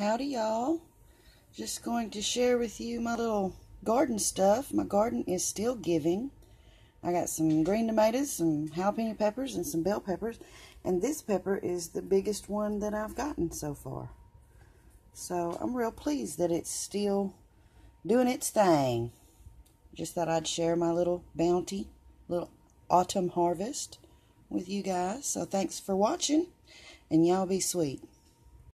Howdy, y'all. Just going to share with you my little garden stuff. My garden is still giving. I got some green tomatoes, some jalapeno peppers, and some bell peppers. And this pepper is the biggest one that I've gotten so far. So I'm real pleased that it's still doing its thing. Just thought I'd share my little bounty, little autumn harvest with you guys. So thanks for watching, and y'all be sweet.